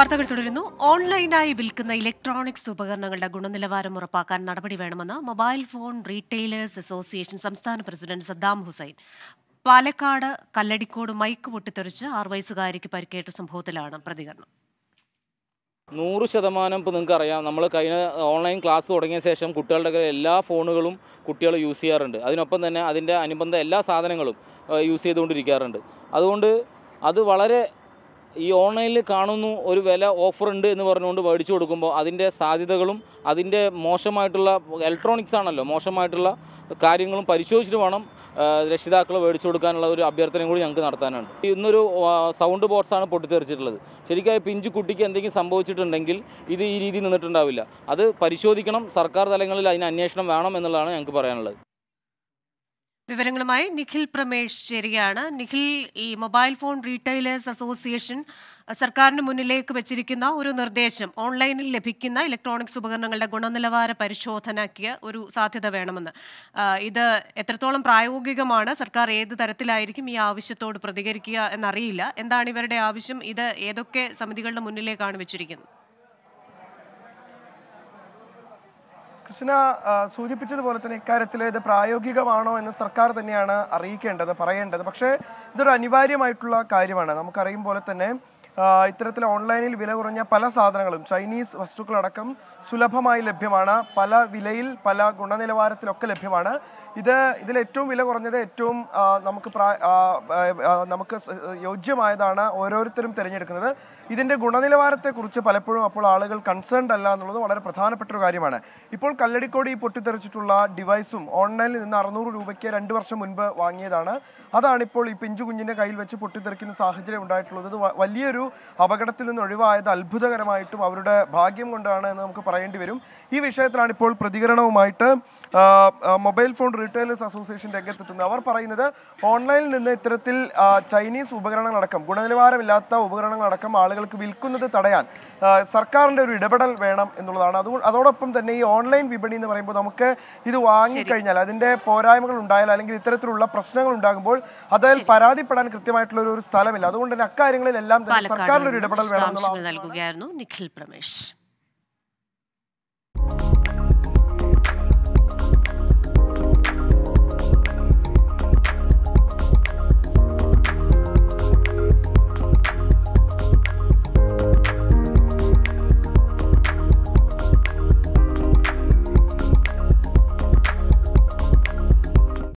വാർത്തകൾ തുടരുന്നു. ഓൺലൈനായി വിൽക്കുന്ന ഇലക്ട്രോണിക്സ് ഉപകരണങ്ങളുടെ ഗുണനിലവാരം ഉറപ്പാക്കാൻ നടപടി വേണമെന്ന് മൊബൈൽ ഫോൺ റീറ്റെയിലേഴ്സ് അസോസിയേഷൻ സംസ്ഥാന പ്രസിഡന്റ് സദ്ദാം ഹുസൈൻ. പാലക്കാട് കല്ലടിക്കോട് മൈക്ക് പൊട്ടിത്തെറിച്ച് ആറ് വയസ്സുകാരിക്ക് പരിക്കേറ്റ സംഭവത്തിലാണ് പ്രതികരണം. നൂറ് ശതമാനം ഇപ്പോൾ നിങ്ങൾക്ക് അറിയാം. നമ്മൾ കഴിഞ്ഞ ഓൺലൈൻ ക്ലാസ് തുടങ്ങിയ ശേഷം കുട്ടികളുടെ എല്ലാ ഫോണുകളും കുട്ടികൾ യൂസ് ചെയ്യാറുണ്ട്. അതിനൊപ്പം തന്നെ അതിന്റെ അനുബന്ധ എല്ലാ സാധനങ്ങളും യൂസ് ചെയ്തുകൊണ്ടിരിക്കാറുണ്ട്. അതുകൊണ്ട് അത് വളരെ ഈ ഓൺലൈനിൽ കാണുന്നു ഒരു വില ഓഫർ ഉണ്ട് എന്ന് പറഞ്ഞുകൊണ്ട് മേടിച്ചു കൊടുക്കുമ്പോൾ അതിന്റെ സാധ്യതകളും അതിന്റെ മോശമായിട്ടുള്ള ഇലക്ട്രോണിക്സ് ആണല്ലോ മോശമായിട്ടുള്ള കാര്യങ്ങളും പരിശോധിച്ചിട്ട് വേണം രക്ഷിതാക്കൾ മേടിച്ചു കൊടുക്കാനുള്ള ഒരു അഭ്യർത്ഥനയും കൂടി ഞങ്ങൾക്ക് നടത്താനുണ്ട്. ഇന്നൊരു സൗണ്ട് ബോക്സാണ് പൊട്ടിത്തെറിച്ചിട്ടുള്ളത്. ശരിക്കും പിഞ്ചു കുട്ടിക്ക് എന്തെങ്കിലും സംഭവിച്ചിട്ടുണ്ടെങ്കിൽ ഇത് ഈ രീതി നിന്നിട്ടുണ്ടാവില്ല. അത് പരിശോധിക്കണം സർക്കാർ തലങ്ങളിൽ അതിന് അന്വേഷണം വേണം എന്നുള്ളതാണ് ഞങ്ങൾക്ക് പറയാനുള്ളത്. വിവരങ്ങളുമായി നിഖിൽ പ്രമേഷ് ചേരുകയാണ്. നിഖിൽ ഈ മൊബൈൽ ഫോൺ റീറ്റെയിലേഴ്സ് അസോസിയേഷൻ സർക്കാരിന് മുന്നിലേക്ക് വെച്ചിരിക്കുന്ന ഒരു നിർദ്ദേശം ഓൺലൈനിൽ ലഭിക്കുന്ന ഇലക്ട്രോണിക്സ് ഉപകരണങ്ങളുടെ ഗുണനിലവാര പരിശോധനയ്ക്ക് ഒരു സാധ്യത വേണമെന്ന്. ഇത് എത്രത്തോളം പ്രായോഗികമാണ് സർക്കാർ ഏത് തരത്തിലായിരിക്കും ഈ ആവശ്യത്തോട് പ്രതികരിക്കുക എന്നറിയില്ല. എന്താണ് ഇവരുടെ ആവശ്യം? ഇത് ഏതൊക്കെ സമിതികളുടെ മുന്നിലേക്കാണ് വെച്ചിരിക്കുന്നത്? കൃഷ്ണ സൂചിപ്പിച്ചതുപോലെ തന്നെ ഇക്കാര്യത്തിൽ ഇത് പ്രായോഗികമാണോ എന്ന് സർക്കാർ തന്നെയാണ് അറിയിക്കേണ്ടത് പറയേണ്ടത്. പക്ഷേ ഇതൊരു അനിവാര്യമായിട്ടുള്ള കാര്യമാണ്. നമുക്കറിയും പോലെ തന്നെ ഇത്തരത്തിൽ ഓൺലൈനിൽ വില കുറഞ്ഞ പല സാധനങ്ങളും ചൈനീസ് വസ്തുക്കളടക്കം സുലഭമായി ലഭ്യമാണ്. പല വിലയിൽ പല ഗുണനിലവാരത്തിലൊക്കെ ലഭ്യമാണ്. ഇത് ഇതിൽ ഏറ്റവും വില കുറഞ്ഞത് ഏറ്റവും നമുക്ക് നമുക്ക് യോജ്യമായതാണ് ഓരോരുത്തരും തിരഞ്ഞെടുക്കുന്നത്. ഇതിന്റെ ഗുണനിലവാരത്തെക്കുറിച്ച് പലപ്പോഴും അപ്പോൾ ആളുകൾ കൺസേൺഡ് അല്ല എന്നുള്ളത് വളരെ പ്രധാനപ്പെട്ട ഒരു കാര്യമാണ്. ഇപ്പോൾ കല്ലടിക്കോടി പൊട്ടിത്തെറിച്ചിട്ടുള്ള ഡിവൈസും ഓൺലൈനിൽ നിന്ന് അറുന്നൂറ് രൂപയ്ക്ക് രണ്ട് വർഷം മുൻപ് വാങ്ങിയതാണ്. അതാണ് ഇപ്പോൾ ഈ പിഞ്ചു കുഞ്ഞിന്റെ കയ്യിൽ വെച്ച് പൊട്ടിത്തെറിക്കുന്ന സാഹചര്യം ഉണ്ടായിട്ടുള്ളത്. ഇത് വലിയൊരു അപകടത്തിൽ നിന്ന് ഒഴിവായത് അത്ഭുതകരമായിട്ടും അവരുടെ ഭാഗ്യം കൊണ്ടാണ് എന്ന് നമുക്ക് പറയേണ്ടി വരും. ഈ വിഷയത്തിലാണ് ഇപ്പോൾ പ്രതികരണവുമായിട്ട് മൊബൈൽ ഫോൺ റീറ്റെയിലേഴ്സ് അസോസിയേഷൻ രംഗത്തെത്തുന്നത് അവർ പറയുന്നത് ഓൺലൈനിൽ നിന്ന് ഇത്തരത്തിൽ ചൈനീസ് ഉപകരണങ്ങളടക്കം ഗുണനിലവാരമില്ലാത്ത ഉപകരണങ്ങളടക്കം ആളുകൾക്ക് വിൽക്കുന്നത് തടയാൻ സർക്കാരിന്റെ സർക്കാരിന്റെ ഒരു ഇടപെടൽ വേണം എന്നുള്ളതാണ്. അത് അതോടൊപ്പം തന്നെ ഈ ഓൺലൈൻ വിപണി എന്ന് പറയുമ്പോൾ നമുക്ക് ഇത് വാങ്ങിക്കഴിഞ്ഞാൽ അതിന്റെ പോരായ്മകൾ ഉണ്ടായാൽ അല്ലെങ്കിൽ ഇത്തരത്തിലുള്ള പ്രശ്നങ്ങൾ ഉണ്ടാകുമ്പോൾ അതിൽ പരാതിപ്പെടാൻ കൃത്യമായിട്ടുള്ള ഒരു- സ്ഥലമില്ല. അതുകൊണ്ട് തന്നെ അക്കാര്യങ്ങളിലെല്ലാം തന്നെ സർക്കാരിന്റെ സർക്കാരിന്റെ ഒരു ഇടപെടൽ വേണം നൽകുകയായിരുന്നു നിഖിൽ പ്രമേഷ്.